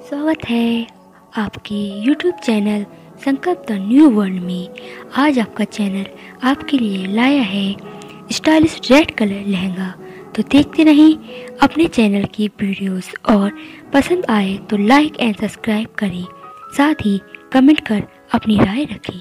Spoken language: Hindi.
स्वागत है आपके YouTube channel Sankalp the new world में। आज आपका चैनल आपके लिए लाया है स्टाइलिश रेड कलर लहंगा। तो देखते नहीं अपने चैनल की वीडियोस और पसंद आए तो लाइक एंड सब्सक्राइब करें। साथ ही कमेंट कर अपनी राय रखें।